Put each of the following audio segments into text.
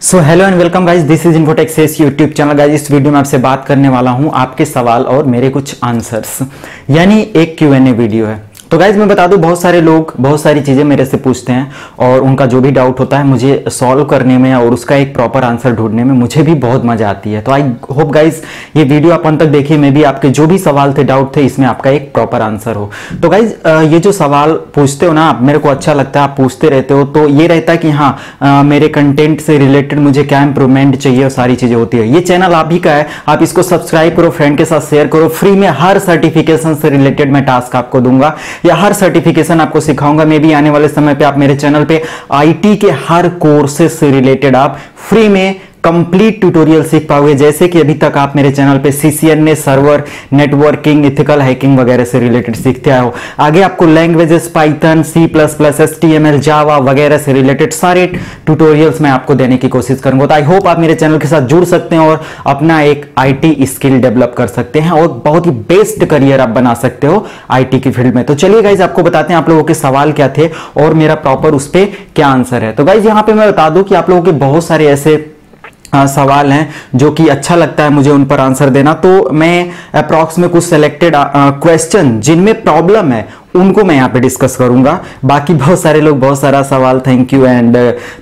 So hello and welcome guys this is Infotexes YouTube channel guys इस video में आपसे बात करने वाला हूँ आपके सवाल और मेरे कुछ आंसर्स यानी एक क्यू एन ए वीडियो है। तो गाइज़ मैं बता दूँ, बहुत सारे लोग, बहुत सारी चीज़ें मेरे से पूछते हैं और उनका जो भी डाउट होता है मुझे सॉल्व करने में और उसका एक प्रॉपर आंसर ढूँढने में मुझे भी बहुत मज़ा आती है। तो आई होप गाइज़ ये वीडियो आप अंत तक देखिए मैं भी आपके जो भी सवाल थे डाउट थे, इसमें आपका एक प्रॉपर आंसर हो। तो गाइज़ ये जो सवाल पूछते हो ना आप, मेरे को अच्छा लगता है, आप पूछते रहते हो तो ये रहता है कि हाँ मेरे कंटेंट से रिलेटेड मुझे क्या इंप्रूवमेंट चाहिए और सारी चीज़ें होती है। ये चैनल आप ही का है, आप इसको सब्सक्राइब करो फ्रेंड के साथ शेयर करो फ्री में हर सर्टिफिकेशन से रिलेटेड मैं टास्क आपको दूँगा। या हर सर्टिफिकेशन आपको सिखाऊँगा। मे भी आने वाले समय पे आप मेरे चैनल पे आईटी के हर कोर्सेस से रिलेटेड आप फ्री में कंप्लीट ट्यूटोरियल सीख पाओगे। जैसे कि अभी तक आप मेरे चैनल पे सीसीएन ने सर्वर नेटवर्किंग इथिकल हैकिंग वगैरह से रिलेटेड सीखते आए हो। आगे आपको languages Python C plus plus S T M L Java वगैरह से रिलेटेड सारे ट्यूटोरियल्स मैं आपको देने की कोशिश करूँगा। तो आई होप आप मेरे चैनल के साथ जुड़ सकते हैं और अपना एक आईटी स्किल डेवलप कर सकते हैं और बहुत ही बेस्ट करियर आप बना सकते हो आईटी की फ़ील्ड में। तो चलिए गाइज़ आपको बताते हैं आप लोगों के सवाल क्या थे और मेरा प्रॉपर उस पर क्या आंसर है। तो गाइज़ यहाँ पे मैं बता दूँ कि आप लोगों के बहुत सारे ऐसे आ, सवाल हैं जो कि अच्छा लगता है मुझे उन पर आंसर देना। तो मैं अप्रॉक्स में कुछ सेलेक्टेड क्वेश्चन जिनमें प्रॉब्लम है उनको मैं यहाँ पे डिस्कस करूँगा। बाकी बहुत सारे लोग, बहुत सारा सवाल thank you and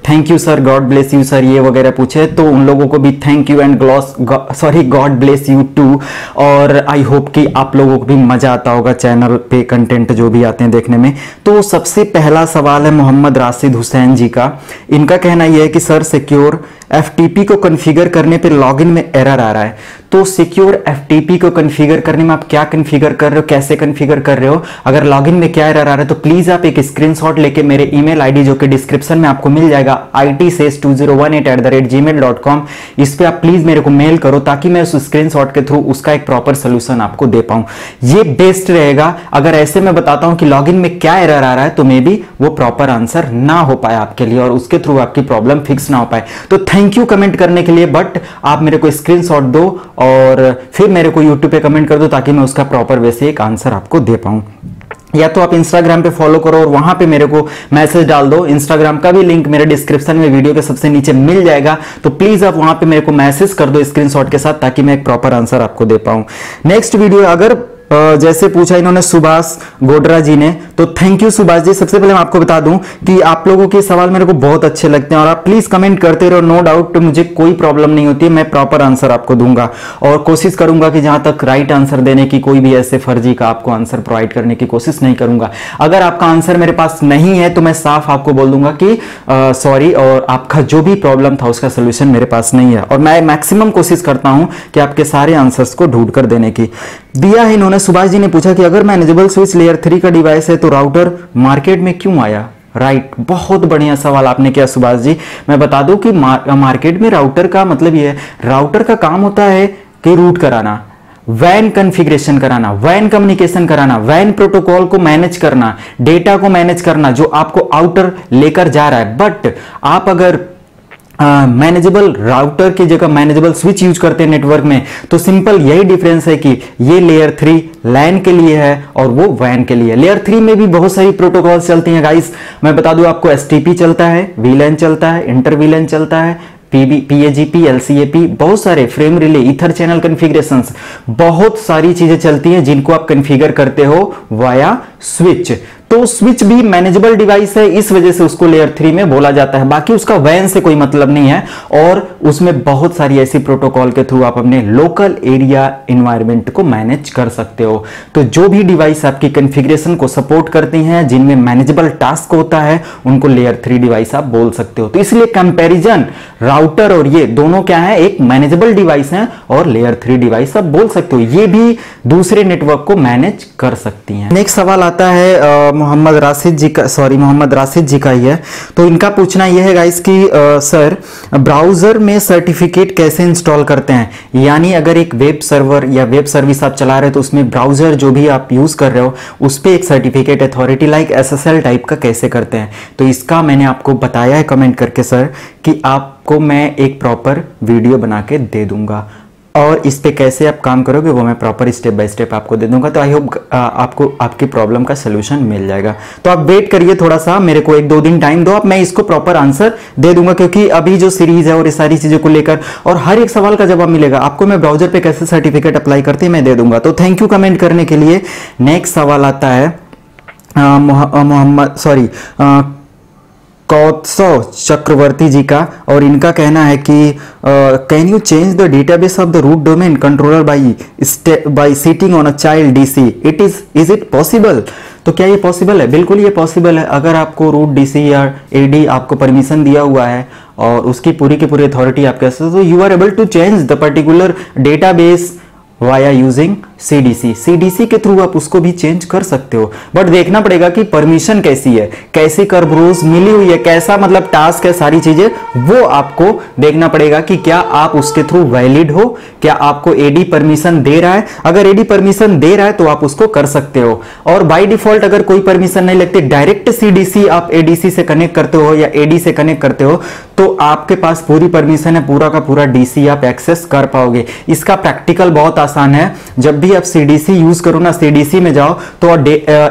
thank you sir God bless you sir ये वगैरह पूछे। तो उन लोगों को भी thank you and gloss sorry God bless you too और आई होप कि आप लोगों को भी मज़ा आता होगा चैनल पे कंटेंट जो भी आते हैं देखने में। तो सबसे पहला सवाल है मोहम्मद राशिद हुसैन जी का। इनका कहना यह है कि, सर सिक्योर एफटीपी को कन्फिगर करने पे लॉगिन में एरर आ रहा है। तो सिक्योर एफ़ को कन्फिगर करने में आप क्या कन्फिगर कर रहे हो, कैसे कन्फिगर कर रहे हो? अगर लॉगिन में क्या एरर आ रहा है तो प्लीज़ आप एक स्क्रीनशॉट लेके मेरे ईमेल आईडी जो कि डिस्क्रिप्शन में आपको मिल जाएगा I T ses two zero one eight at the rate G mail dot com इस पर आप प्लीज़ मेरे को मेल करो ताकि मैं उस स्क्रीनशॉट के थ्रू उसका एक प्रॉपर सोल्यूशन आपको दे पाऊँ। ये बेस्ट रहेगा। अगर ऐसे मैं बताता हूँ कि लॉगिन में क्या एरर आ रहा है तो मे बी वो प्रॉपर आंसर ना हो पाए आपके लिए और उसके थ्रू आपकी प्रॉब्लम फिक्स ना हो पाए। तो थैंक यू कमेंट करने के लिए बट आप मेरे को स्क्रीनशॉट दो और फिर मेरे को यूट्यूब पे कमेंट कर दो ताकि मैं उसका प्रॉपर वैसे एक आंसर आपको दे पाऊँ। या तो आप इंस्टाग्राम पे फॉलो करो और वहाँ पे मेरे को मैसेज डाल दो। इंस्टाग्राम का भी लिंक मेरे डिस्क्रिप्शन में वीडियो के सबसे नीचे मिल जाएगा। तो प्लीज़ आप वहाँ पे मेरे को मैसेज कर दो स्क्रीनशॉट के साथ ताकि मैं एक प्रॉपर आंसर आपको दे पाऊँ। नेक्स्ट वीडियो अगर जैसे पूछा इन्होंने सुभाष गोडरा जी ने तो थैंक यू सुभाष जी। सबसे पहले मैं आपको बता दूँ कि आप लोगों के सवाल मेरे को बहुत अच्छे लगते हैं और आप प्लीज़ कमेंट करते रहो। नो डाउट मुझे कोई प्रॉब्लम नहीं होती है मैं प्रॉपर आंसर आपको दूँगा। और कोशिश करूँगा कि जहाँ तक राइट आंसर देने की कोई भी ऐसे फर्जी का आपको आंसर प्रोवाइड करने की कोशिश नहीं करूँगा। अगर आपका आंसर मेरे पास नहीं है तो मैं साफ़ आपको बोल दूँगा कि सॉरी और आपका जो भी प्रॉब्लम था उसका सोल्यूशन मेरे पास नहीं है। और मैं मैक्सिमम कोशिश करता हूँ कि आपके सारे आंसर्स को ढूंढ कर देने की। दिया है इन्होंने सुभाष जी ने पूछा कि अगर मैनेजेबल स्विच लेयर थ्री का डिवाइस है तो राउटर मार्केट में क्यों आया? राइट right, बहुत बढ़िया सवाल आपने किया सुभाष जी। मैं बता दूँ कि मार, मार्केट में राउटर का मतलब ये है राउटर का काम होता है कि रूट कराना वैन कॉन्फ़िगरेशन कराना वैन कम्युनिकेशन कराना वैन प्रोटोकॉल को मैनेज करना डेटा को मैनेज करना जो आपको आउटर लेकर जा रहा है। बट आप अगर मैनेजेबल राउटर की जगह मैनेजेबल स्विच यूज़ करते हैं नेटवर्क में तो सिंपल यही डिफरेंस है कि ये लेयर थ्री लैन के लिए है और वो वैन के लिए लेयर थ्री में भी बहुत सारी प्रोटोकॉल चलती हैं गाइस मैं बता दूँ आपको एस चलता है वीलैन चलता है इंटर वीलैन चलता है पीएजीपी एलसीएपी बहुत सारे frame relay ether channel configuration बहुत सारी चीज़ें चलती हैं जिनको आप कन्फिगर करते हो वाया स्विच तो स्विच भी मैनेजेबल डिवाइस है, इस वजह से उसको लेयर थ्री में बोला जाता है। बाकी उसका वैन से कोई मतलब नहीं है और उसमें बहुत सारी ऐसी प्रोटोकॉल के थ्रू आप अपने लोकल एरिया इन्वायरमेंट को मैनेज कर सकते हो। तो जो भी डिवाइस आपकी कॉन्फ़िगरेशन को सपोर्ट करती हैं, जिनमें मैनेजेबल टास्क होता है, उनको लेयर थ्री डिवाइस आप बोल सकते हो। तो इसलिए कंपेरिजन राउटर और ये दोनों क्या है? एक मैनेजेबल डिवाइस है और लेयर थ्री डिवाइस आप बोल सकते हो। ये भी दूसरे नेटवर्क को मैनेज कर सकती है। नेक्स्ट सवाल आता है मोहम्मद राशिद जी का सॉरी मोहम्मद राशिद जी का ही है। तो इनका पूछना यह है गाइस कि सर ब्राउज़र में सर्टिफिकेट कैसे इंस्टॉल करते हैं? यानी अगर एक वेब सर्वर या वेब सर्विस आप चला रहे हो तो उसमें ब्राउज़र जो भी आप यूज़ कर रहे हो, उस पर एक certificate authority like SSL type का कैसे करते हैं? तो इसका मैंने आपको बताया है कमेंट करके सर कि आपको मैं एक प्रॉपर वीडियो बना के दे दूँगा। और इस पर कैसे आप काम करोगे, वो मैं प्रॉपर स्टेप बाय स्टेप आपको दे दूँगा। तो आई होप आपको, आपकी प्रॉब्लम का सोल्यूशन मिल जाएगा। तो आप वेट करिए थोड़ा सा मेरे को एक दो दिन टाइम दो। आप मैं इसको प्रॉपर आंसर दे दूँगा, क्योंकि अभी जो सीरीज़ है और ये सारी चीज़ों को लेकर, और हर एक सवाल का जवाब मिलेगा। आपको मैं ब्राउज़र पर कैसे सर्टिफिकेट अप्लाई करते मैं दे दूँगा। तो थैंक यू कमेंट करने के लिए नेक्स्ट सवाल आता है मोहम्मद सॉरी कौत्सव चक्रवर्ती जी का और इनका कहना है कि can you change the database of the root domain controller by by sitting on a child DC it is is it possible तो क्या ये पॉसिबल है? बिल्कुल ये पॉसिबल है। अगर आपको रूट डीसी या एडी आपको परमिशन दिया हुआ है और उसकी पूरी की पूरी अथॉरिटी आपके तो you are able to change the particular database via using CDC CDC के थ्रू आप उसको भी चेंज कर सकते हो। बट देखना पड़ेगा कि परमिशन कैसी है। कैसी कर्ब्रोज मिली हुई है, कैसा मतलब टास्क है, सारी चीज़ें, वो आपको देखना पड़ेगा कि क्या आप उसके थ्रू वैलिड हो, क्या आपको एडी परमिशन दे रहा है। अगर एडी परमिशन दे रहा है तो आप उसको कर सकते हो। और बाई डिफ़ॉल्ट अगर कोई परमिशन नहीं लगती डायरेक्ट सीडीसी आप एडीसी से कनेक्ट करते हो या एडी से कनेक्ट करते हो तो आपके पास पूरी परमिशन है, पूरा का पूरा डीसी आप एक्सेस कर पाओगे। इसका प्रैक्टिकल बहुत आसान है। जब भी आप सीडीसी यूज़ करो ना सीडीसी में जाओ तो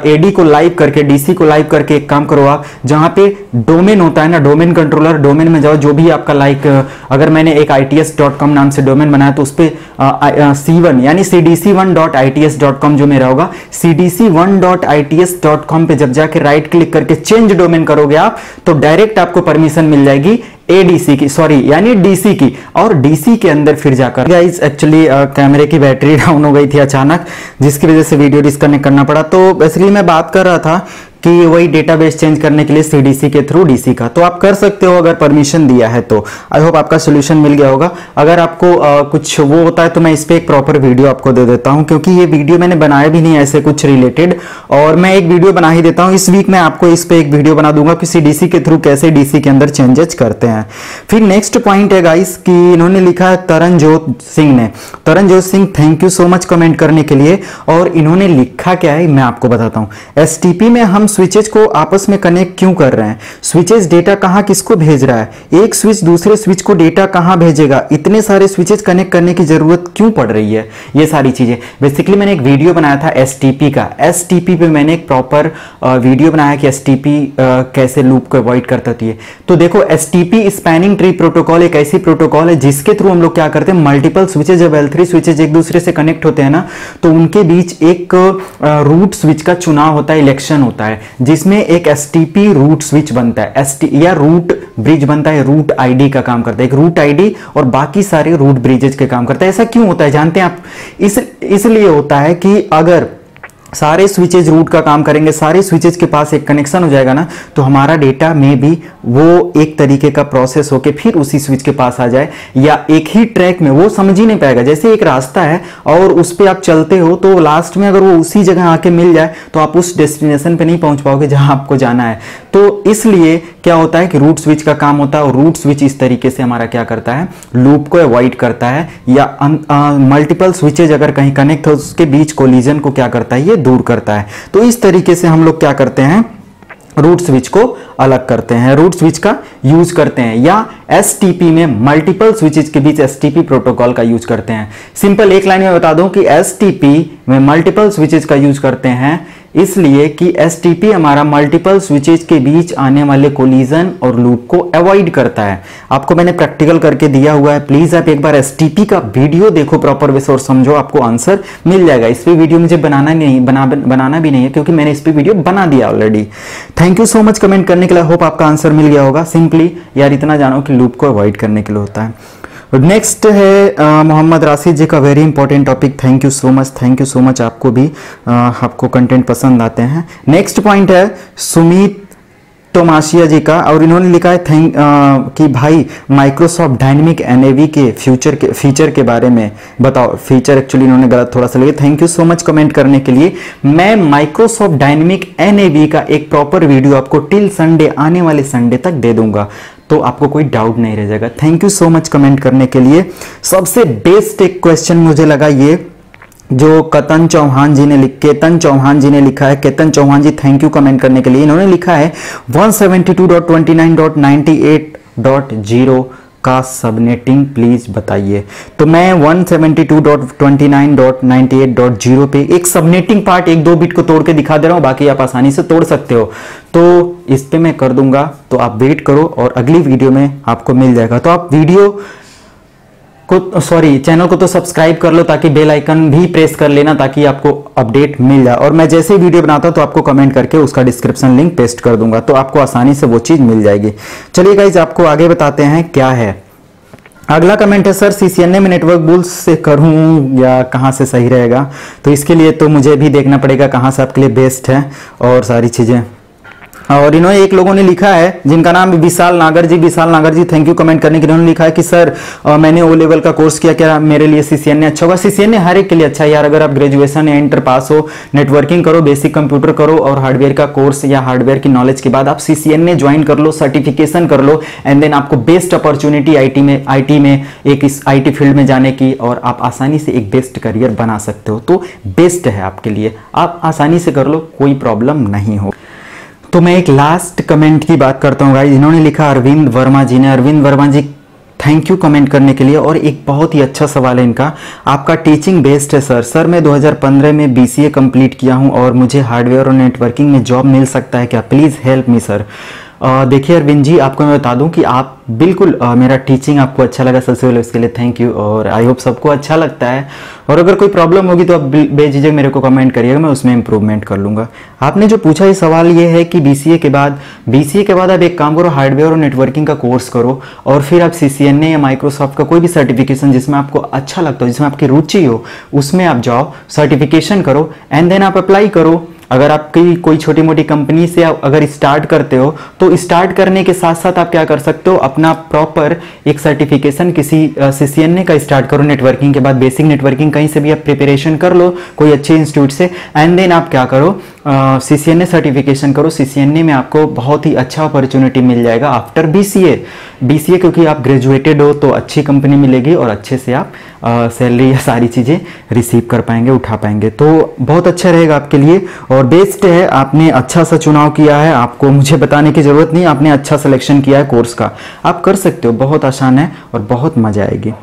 एडी को लाइव करके डीसी को लाइव करके एक काम करो आप, जहाँ पे डोमेन होता है ना डोमेन कंट्रोलर डोमेन में जाओ, जो भी आपका लाइक अगर मैंने एक आईटीएस.com नाम से डोमेन बनाया तो उस पर सी वन यानी C D C one dot I T S dot com जो मेरा होगा C D C one dot I T S dot com पे जब जाके राइट क्लिक करके चेंज डोमेन करोगे आप तो डायरेक्ट आपको परमिशन मिल जाएगी एडीसी की सॉरी यानी डीसी की। और डीसी के अंदर फिर जाकर गाइस एक्चुअली कैमरे की बैटरी डाउन हो गई थी अचानक, जिसकी वजह से वीडियो डिस्कनेक्ट करना पड़ा। तो बेसिकली मैं बात कर रहा था कि वही डेटाबेस चेंज करने के लिए सीडीसी के थ्रू डीसी का। तो आप कर सकते हो अगर परमिशन दिया है तो। आई होप आपका सोल्यूशन मिल गया होगा। अगर आपको आ, कुछ वो होता है तो मैं इस पर एक प्रॉपर वीडियो आपको दे देता हूँ क्योंकि ये वीडियो मैंने बनाया भी नहीं ऐसे कुछ रिलेटेड और मैं एक वीडियो बना ही देता हूँ। इस वीक मैं आपको इस पर एक वीडियो बना दूँगा कि सीडीसी के थ्रू कैसे डीसी के अंदर चेंजेस करते हैं। फिर नेक्स्ट पॉइंट है गाइस कि इन्होंने लिखा है तरनजोत सिंह ने। Taranjot Singh thank you so much comment करने के लिए। और इन्होंने लिखा क्या है मैं आपको बताता हूँ। एस में हम स्विचेज को आपस में कनेक्ट क्यों कर रहे हैं? स्विचेज डेटा कहाँ किसको भेज रहा है? एक स्विच दूसरे स्विच को डेटा कहाँ भेजेगा? इतने सारे स्विचेज कनेक्ट करने की ज़रूरत क्यों पड़ रही है? ये सारी चीज़ें। बेसिकली मैंने एक वीडियो बनाया था एसटीपी का। एसटीपी पे मैंने एक प्रॉपर वीडियो बनाया कि एस कैसे लूप को अवॉइड करती है तो देखो एस स्पैनिंग ट्री प्रोटोकॉल एक ऐसी प्रोटोकॉल है जिसके थ्रू हम लोग क्या करते हैं? मल्टीपल स्विचेज जब एल स्विचेज एक दूसरे से कनेक्ट होते हैं ना तो उनके बीच एक रूट स्विच का चुनाव होता है इलेक्शन होता है। जिसमें एक एस रूट स्विच बनता है। एसटी या रूट ब्रिज बनता है रूट आईडी का काम करता है। एक रूट आईडी और बाकी सारे रूट ब्रिजेज के काम करता है। ऐसा क्यों होता है? जानते हैं आप? इस, इसलिए होता है कि अगर सारे स्विचेज रूट का काम करेंगे, सारे स्विचेज के पास एक कनेक्शन हो जाएगा ना तो हमारा डेटा में भी वो एक तरीके का प्रोसेस होके फिर उसी स्विच के पास आ जाए, या एक ही ट्रैक में, वो समझ ही नहीं पाएगा। जैसे एक रास्ता है और उस पर आप चलते हो तो लास्ट में अगर वो उसी जगह आके मिल जाए तो आप उस डेस्टिनेशन पर नहीं पहुँच पाओगे जहाँ आपको जाना है। तो इसलिए क्या होता है कि रूट स्विच का काम होता है, और रूट स्विच इस तरीके से हमारा क्या करता है लूप को अवॉइड करता है, या मल्टीपल स्विचेज अगर कहीं कनेक्ट हो, उसके बीच कोलिजन को क्या करता है, ये दूर करता है। तो इस तरीके से हम लोग क्या करते हैं? रूट स्विच को अलग करते हैं। रूट स्विच का यूज़ करते हैं या एस में मल्टीपल स्विचेज के बीच एस प्रोटोकॉल का यूज़ करते हैं। सिंपल एक लाइन में बता दूँ कि एस में मल्टीपल स्विचेज का यूज़ करते हैं। इसलिए कि एस हमारा मल्टीपल स्विचेज के बीच आने वाले कोलिजन और लूप को अवॉइड करता है। आपको मैंने प्रैक्टिकल करके दिया हुआ है। प्लीज़ आप एक बार एस का वीडियो देखो प्रॉपर वे और समझो, आपको आंसर मिल जाएगा। इस पर वीडियो मुझे बनाना नहीं, बना, बनाना भी नहीं है, क्योंकि मैंने इस पर वीडियो बना दिया already thank you so much comment करने के लिए। होप आपका आंसर मिल गया होगा। सिंपली यार इतना जानो कि लूप को अवॉइड करने के लिए होता है। नेक्स्ट है मोहम्मद राशिद जी का very important topic thank you so much thank you so much आपको भी uh, आपको कंटेंट पसंद आते हैं. नेक्स्ट पॉइंट है सुमित टोमाशिया जी का और इन्होंने लिखा है थैंक कि भाई माइक्रोसॉफ्ट डायनेमिक एनएवी के फ्यूचर के फीचर के बारे में बताओ. फीचर एक्चुअली इन्होंने गलत थोड़ा सा लिखा thank you so much comment करने के लिए। मैं माइक्रोसॉफ्ट डायनेमिक एनएवी का एक प्रॉपर वीडियो आपको टिल संडे आने वाले संडे तक दे दूँगा। तो आपको कोई डाउट नहीं रह जाएगा। Thank you so much comment करने के लिए। सबसे बेस्ट एक क्वेश्चन मुझे लगा ये, जो कतन चौहान जी ने लिख, केतन चौहान जी ने लिखा है। Ketan Chauhan ji thank you comment करने के लिए इन्होंने लिखा है। 172.29.98.0 का सबनेटिंग प्लीज़ बताइए। तो मैं 172.29.98.0 पे एक सबनेटिंग पार्ट एक दो बिट को तोड़ के दिखा दे रहा हूँ, बाकी आप आसानी से तोड़ सकते हो। तो इस पे मैं कर दूँगा तो आप वेट करो और अगली वीडियो में आपको मिल जाएगा। तो आप वीडियो को सॉरी चैनल को तो सब्सक्राइब कर लो ताकि बेल आइकन भी प्रेस कर लेना ताकि आपको अपडेट मिल जाए। और मैं जैसे ही वीडियो बनाता हूँ तो आपको कमेंट करके उसका डिस्क्रिप्शन लिंक पेस्ट कर दूँगा तो आपको आसानी से वो चीज़ मिल जाएगी। चलिए गाइज़ आपको आगे बताते हैं क्या है। अगला कमेंट है, सर सीसीएनए में नेटवर्क बुल्स से करूँ या कहाँ से सही रहेगा? तो इसके लिए तो मुझे भी देखना पड़ेगा कहाँ से आपके लिए बेस्ट है और सारी चीज़ें। और इन्होंने एक लोगों ने लिखा है, जिनका नाम Vishal Nagar ji. Vishal Nagar ji thank you comment करने के लिए उन्होंने लिखा है कि सर मैंने ओ लेवल का कोर्स किया, क्या मेरे लिए सीसीएन अच्छा होगा? सीसीएन हर एक के लिए अच्छा है यार, अगर आप ग्रेजुएशन या इंटर पास हो नेटवर्किंग करो बेसिक कंप्यूटर करो, और हार्डवेयर का कोर्स या हार्डवेयर की नॉलेज के बाद आप सीसीएन ज्वाइन कर लो सर्टिफिकेशन कर लो एंड देन आपको बेस्ट अपॉर्चुनिटी आईटी में आईटी में, एक इस आई फ़ील्ड में जाने की, और आप आसानी से एक बेस्ट करियर बना सकते हो। तो बेस्ट है आपके लिए। आप आसानी से कर लो, कोई प्रॉब्लम नहीं हो। तो मैं एक लास्ट कमेंट की बात करता हूँ भाई इन्होंने लिखा अरविंद वर्मा जी ने। Arvind Verma ji thank you comment करने के लिए। और एक बहुत ही अच्छा सवाल है इनका। आपका टीचिंग बेस्ट है सर सर मैं 2015 में बीसीए कंप्लीट किया हूँ और मुझे हार्डवेयर और नेटवर्किंग में जॉब मिल सकता है क्या? प्लीज़ हेल्प मी सर देखिए अरविंद जी आपको मैं बता दूँ कि आप बिल्कुल आ, मेरा टीचिंग आपको अच्छा लगा सबसे पहले उसके लिए थैंक यू और आई होप सबको अच्छा लगता है। और अगर कोई प्रॉब्लम होगी तो आप बेझिझक मेरे को कमेंट करिएगा मैं उसमें इंप्रूवमेंट कर लूँगा। आपने जो पूछा ये सवाल ये है कि बीसीए के बाद बीसीए के बाद आप एक काम करो हार्डवेयर और नेटवर्किंग का कोर्स करो और फिर आप CCNA या माइक्रोसॉफ्ट का कोई भी सर्टिफिकेशन जिसमें आपको अच्छा लगता हो जिसमें आपकी रुचि हो उसमें आप जाओ सर्टिफिकेशन करो एंड देन आप अप्लाई करो। अगर आपकी कोई छोटी मोटी कंपनी से अगर स्टार्ट करते हो तो स्टार्ट करने के साथ साथ आप क्या कर सकते हो, अपना प्रॉपर एक सर्टिफिकेशन किसी सी सी का स्टार्ट करो नेटवर्किंग के बाद बेसिक नेटवर्किंग कहीं से भी आप प्रिपरेशन कर लो, कोई अच्छे इंस्टीट्यूट से एंड देन आप क्या करो सी सी एन ए सर्टिफिकेशन करो। सी सी एन ए में आपको बहुत ही अच्छा अपॉर्चुनिटी मिल जाएगा after B C A B C A क्योंकि आप ग्रेजुएटेड हो तो अच्छी कंपनी मिलेगी और अच्छे से आप सैलरी या सारी चीज़ें रिसीव कर पाएँगे, उठा पाएँगे। तो बहुत अच्छा रहेगा आपके लिए और बेस्ट है, आपने अच्छा सा चुनाव किया है। आपको मुझे बताने की ज़रूरत नहीं, आपने अच्छा सिलेक्शन किया है कोर्स का। आप कर सकते हो, बहुत आसान है और बहुत मज़ा आएगी।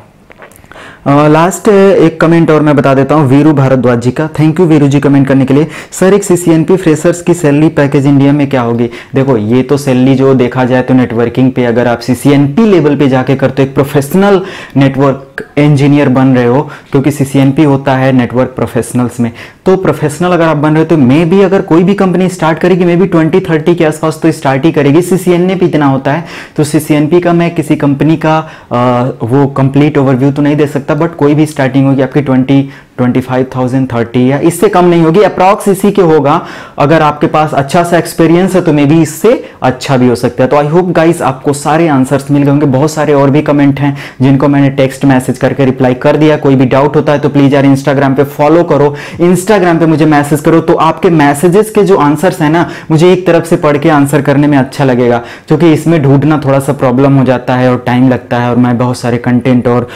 लास्ट एक कमेंट और मैं बता देता हूँ वीरू भारद्वाज जी का। Thank you Veeru ji comment करने के लिए। सर एक सीसीएनपी फ्रेशर्स की सैलरी पैकेज इंडिया में क्या होगी? देखो ये तो सैलरी जो देखा जाए तो नेटवर्किंग पे अगर आप सीसीएनपी लेवल पे जाके करते हो एक प्रोफेशनल नेटवर्क इंजीनियर बन रहे हो क्योंकि सीसीएनपी होता है नेटवर्क प्रोफेशनल्स में। तो प्रोफेशनल अगर आप बन रहे हो तो मे भी अगर कोई भी कंपनी स्टार्ट करेगी मे भी ट्वेंटी थर्टी के आसपास तो स्टार्ट ही करेगी। सीसीएनए भी इतना होता है। तो सीसीएनपी का मैं किसी कंपनी का आ, वो कंप्लीट ओवरव्यू तो नहीं दे सकता बट कोई भी स्टार्टिंग होगी आपकी twenty twenty five thousand thirty या इससे कम नहीं होगी अप्रॉक्स इसी के होगा। अगर आपके पास अच्छा सा एक्सपीरियंस है तो मे बी इससे अच्छा भी हो सकता है। तो आई होप गाइस आपको सारे आंसर्स मिल गए होंगे। बहुत सारे और भी कमेंट हैं, जिनको मैंने टेक्स्ट मैसेज करके रिप्लाई कर दिया। कोई भी डाउट होता है तो प्लीज़ यार इंस्टाग्राम पे फॉलो करो। इंस्टाग्राम पे मुझे मैसेज करो तो आपके मैसेजेस के जो आंसर्स है ना, मुझे एक तरफ़ से पढ़ के आंसर करने में अच्छा लगेगा। क्योंकि इसमें ढूंढना थोड़ा सा प्रॉब्लम हो जाता है और टाइम लगता है और मैं बहुत सारे कंटेंट और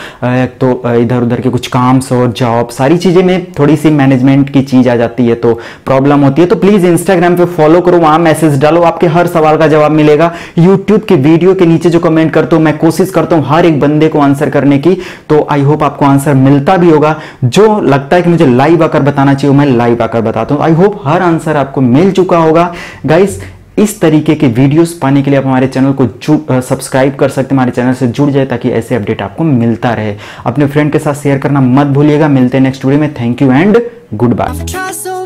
तो इधर उधर के कुछ काम्स और जॉब सारी चीज़ें में थोड़ी सी मैनेजमेंट की चीज़ आ जाती है तो प्रॉब्लम होती है। तो प्लीज़ इंस्टाग्राम पे फॉलो करो, वहाँ मैसेज डालो, आपके हर सवाल का जवाब मिलेगा। यूट्यूब के वीडियो के नीचे जो कमेंट करते हो, मैं कोशिश करता हूँ हर एक बंदे को आंसर करने की। तो आई होप आपको आंसर मिलता भी होगा। जो लगता है कि मुझे लाइव आकर बताना चाहिए मैं लाइव आकर बताता हूँ। आई होप हर आंसर आपको मिल चुका होगा। गाइस इस तरीके के वीडियोस पाने के लिए आप हमारे चैनल को सब्सक्राइब कर सकते हैं, हमारे चैनल से जुड़ जाए ताकि ऐसे अपडेट आपको मिलता रहे। अपने फ्रेंड के साथ शेयर करना मत भूलिएगा। मिलते हैं नेक्स्ट वीडियो में। Thank you and good bye